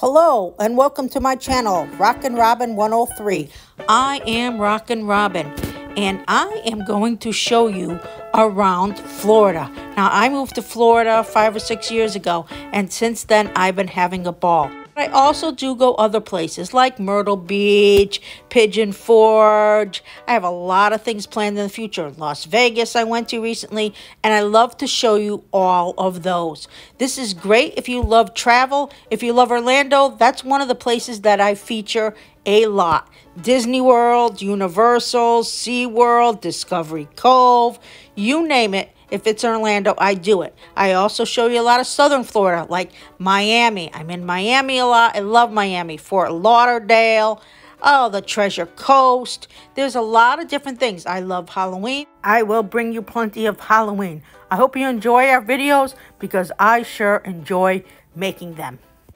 Hello and welcome to my channel, Rockin' Robin 103. I am Rockin' Robin and I am going to show you around Florida. Now I moved to Florida five or six years ago and since then I've been having a ball. I also do go other places like Myrtle Beach, Pigeon Forge. I have a lot of things planned in the future. Las Vegas I went to recently, and I love to show you all of those. This is great if you love travel. If you love Orlando, that's one of the places that I feature a lot. Disney World, Universal, SeaWorld, Discovery Cove, you name it. If it's Orlando, I do it. I also show you a lot of southern Florida, like Miami. I'm in Miami a lot. I love Miami. Fort Lauderdale. Oh, the Treasure Coast. There's a lot of different things. I love Halloween. I will bring you plenty of Halloween. I hope you enjoy our videos because I sure enjoy making them.